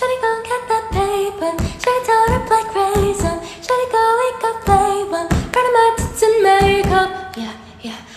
Should Shawty gon' get that paper. Should Shawty tore up like Should I go wake up labor Burning my tits and makeup Yeah, yeah.